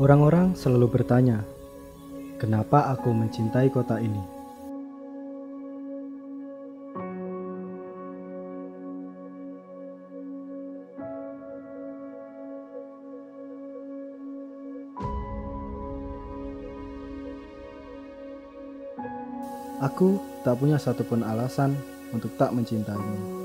Orang-orang selalu bertanya, kenapa aku mencintai kota ini? Aku tak punya satupun alasan untuk tak mencintaimu.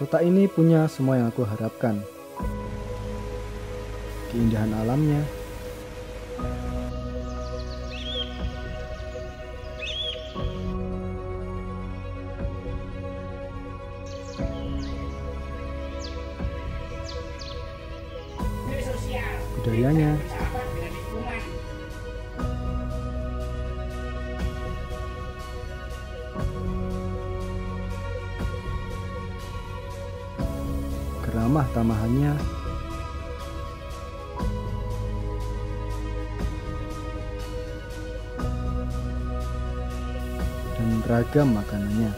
Kota ini punya semua yang aku harapkan. Keindahan alamnya, budayanya, keramah tamahannya, dan ragam makanannya.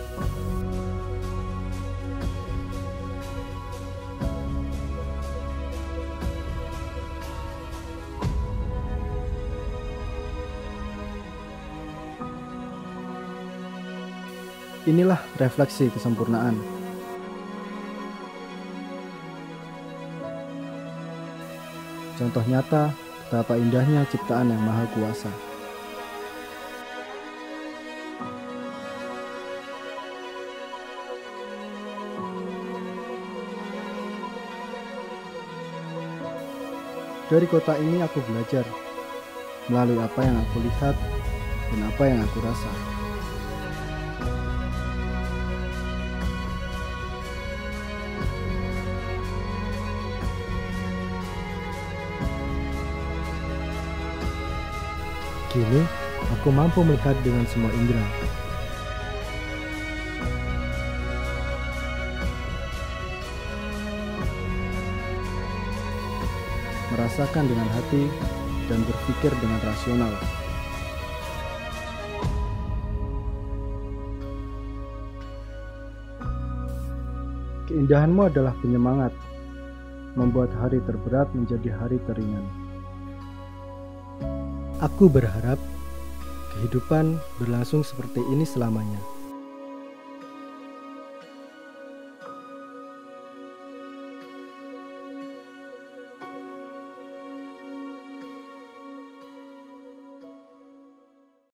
Inilah refleksi kesempurnaan. Contoh nyata betapa indahnya ciptaan yang maha kuasa. Dari kota ini aku belajar melalui apa yang aku lihat dan apa yang aku rasa. Kini, aku mampu melihat dengan semua indera. Merasakan dengan hati dan berpikir dengan rasional. Keindahanmu adalah penyemangat, membuat hari terberat menjadi hari teringan. Aku berharap kehidupan berlangsung seperti ini selamanya.